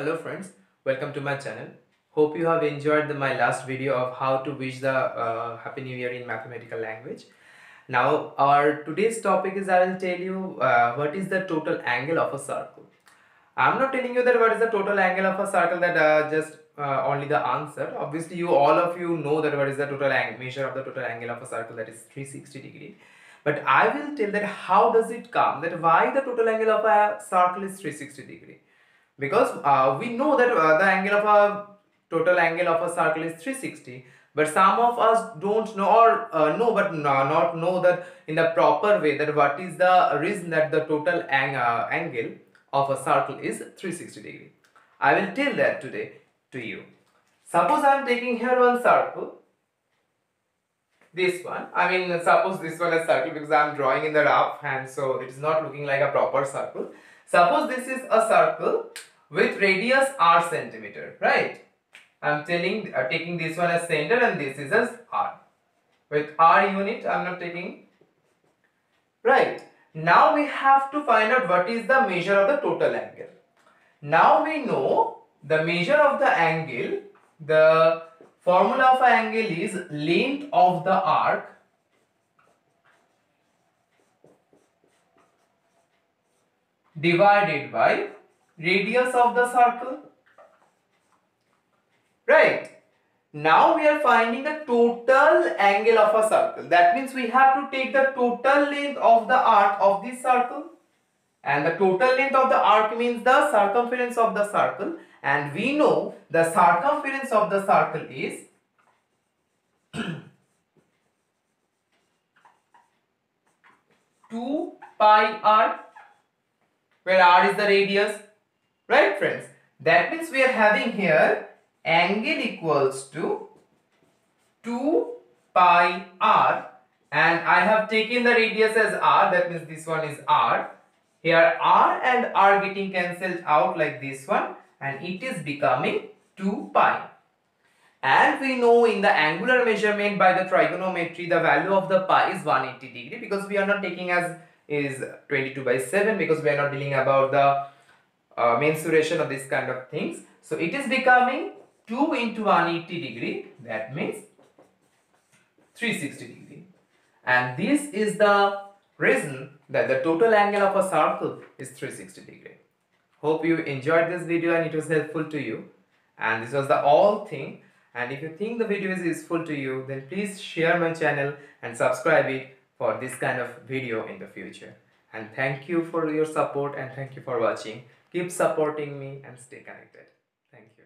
Hello friends, welcome to my channel. Hope you have enjoyed the, my last video of how to wish the uh, Happy New Year in mathematical language. Now our today's topic is I will tell you uh, what is the total angle of a circle. I'm not telling you that what is the total angle of a circle that uh, just uh, only the answer. Obviously you all of you know that what is the total angle measure of the total angle of a circle that is 360 degree. But I will tell that how does it come that why the total angle of a circle is 360 degree because uh, we know that uh, the angle of a total angle of a circle is 360 but some of us don't know or uh, know but not know that in the proper way that what is the reason that the total ang uh, angle of a circle is 360 degree. I will tell that today to you. Suppose i am taking here one circle this one. I mean suppose this one is circle because i am drawing in the rough hand so it is not looking like a proper circle suppose this is a circle with radius r centimeter, right? I'm telling, uh, taking this one as center and this is as r. With r unit, I'm not taking, right? Now we have to find out what is the measure of the total angle. Now we know the measure of the angle, the formula of angle is length of the arc divided by radius of the circle. Right. Now we are finding the total angle of a circle. That means we have to take the total length of the arc of this circle. And the total length of the arc means the circumference of the circle. And we know the circumference of the circle is 2 pi r where r is the radius Right friends? That means we are having here angle equals to 2 pi r and I have taken the radius as r that means this one is r. Here r and r getting cancelled out like this one and it is becoming 2 pi. And we know in the angular measurement by the trigonometry the value of the pi is 180 degree because we are not taking as is 22 by 7 because we are not dealing about the uh, mensuration of this kind of things. So it is becoming 2 into 180 degree. That means 360 degree. And this is the reason that the total angle of a circle is 360 degree. Hope you enjoyed this video and it was helpful to you. And this was the all thing. And if you think the video is useful to you then please share my channel and subscribe it for this kind of video in the future and thank you for your support and thank you for watching Keep supporting me and stay connected. Thank you.